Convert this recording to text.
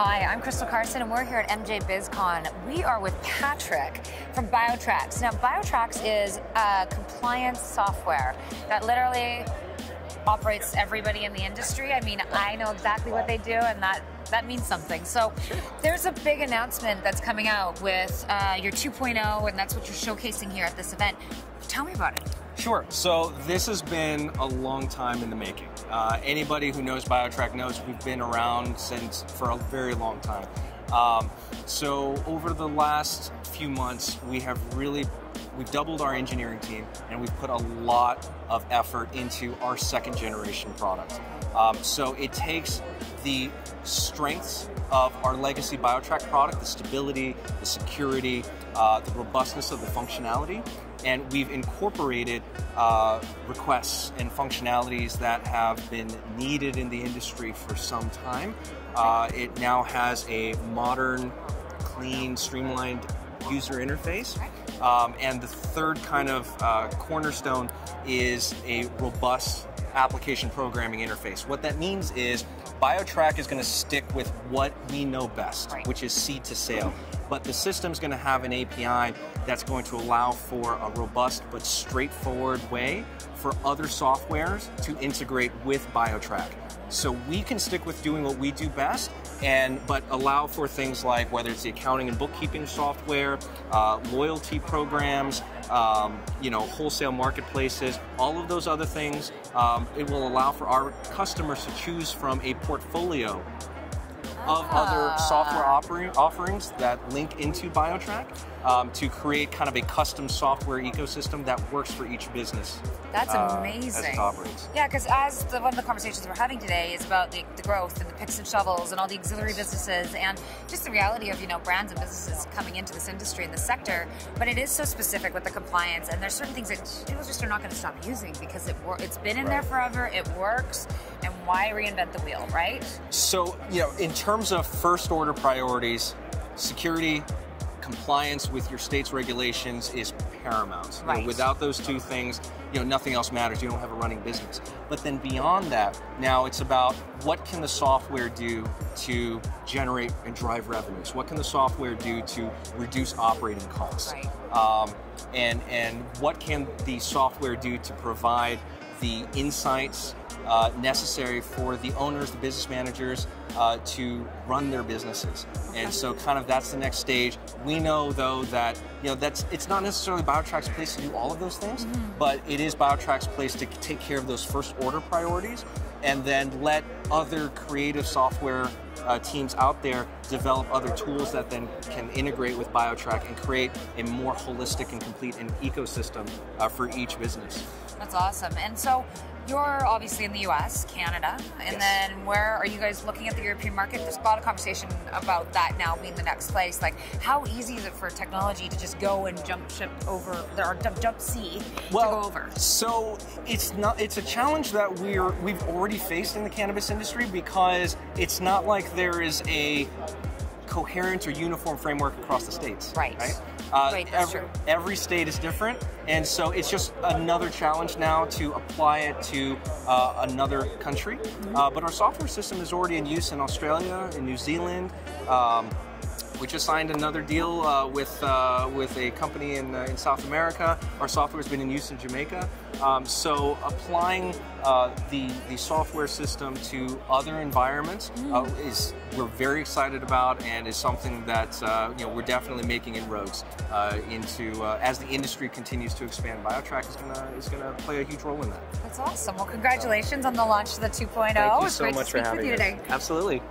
Hi, I'm Crystal Carson, and we're here at MJ BizCon. We are with Patrick from BioTrax. Now, BioTrax is a compliance software that literally operates everybody in the industry. I mean, I know exactly what they do, and that that means something. So, there's a big announcement that's coming out with uh, your 2.0, and that's what you're showcasing here at this event. Tell me about it. Sure. So this has been a long time in the making. Uh, anybody who knows BioTrack knows we've been around since for a very long time. Um, so over the last few months, we have really we've doubled our engineering team and we've put a lot of effort into our second generation product. Um, so it takes the strengths of our legacy BioTrack product, the stability, the security, uh, the robustness of the functionality, and we've incorporated uh, requests and functionalities that have been needed in the industry for some time. Uh, it now has a modern, clean, streamlined user interface. Um, and the third kind of uh, cornerstone is a robust application programming interface. What that means is BioTrack is going to stick with what we know best, right. which is seed to sale. But the system's going to have an API that's going to allow for a robust but straightforward way for other softwares to integrate with BioTrack. So we can stick with doing what we do best, and but allow for things like whether it's the accounting and bookkeeping software, uh, loyalty programs, um, you know, wholesale marketplaces, all of those other things. Um, it will allow for our customers to choose from a portfolio of other software offering, offerings that link into BioTrack um, to create kind of a custom software ecosystem that works for each business. That's uh, amazing. Yeah, because as the, one of the conversations we're having today is about the, the, growth and the picks and shovels and all the auxiliary businesses and just the reality of you know brands and businesses coming into this industry and the sector. But it is so specific with the compliance, and there's certain things that people just are not going to stop using because it it's been in right. there forever, it works, and why reinvent the wheel, right? So you know, in terms of first order priorities, security compliance with your state's regulations is paramount. Right. You know, without those two things, you know, nothing else matters. You don't have a running business. But then beyond that, now it's about what can the software do to generate and drive revenues? What can the software do to reduce operating costs? Right. Um, and and what can the software do to provide the insights uh, necessary for the owners, the business managers, uh, to run their businesses. And so, kind of, that's the next stage. We know, though, that you know that's it's not necessarily BioTrack's place to do all of those things, mm-hmm. but it is BioTrack's place to take care of those first order priorities, and then let other creative software uh, teams out there develop other tools that then can integrate with BioTrack and create a more holistic and complete ecosystem uh, for each business. That's awesome. And so you're obviously in the US, Canada, and yes. then where are you guys looking at the European market? There's a lot of conversation about that now being the next place. Like, how easy is it for technology to just go and jump ship over, or jump, jump sea well, to go over? So it's not. It's a challenge that we're we've already faced in the cannabis industry because it's not like there is a coherent or uniform framework across the states. Right. Right. Uh, right, every, every, state is different, and so it's just another challenge now to apply it to uh, another country. Mm-hmm. Uh, but our software system is already in use in Australia, in New Zealand. Um, we just signed another deal uh, with uh, with a company in, uh, in South America. Our software has been in use in Jamaica. Um, so applying uh, the the software system to other environments uh, mm. is we're very excited about and is something that uh, you know we're definitely making inroads into as the industry continues to expand. BioTrack is gonna is gonna play a huge role in that. That's awesome. Well, congratulations on the launch of the 2.0. Thank you so much for having me today. Absolutely.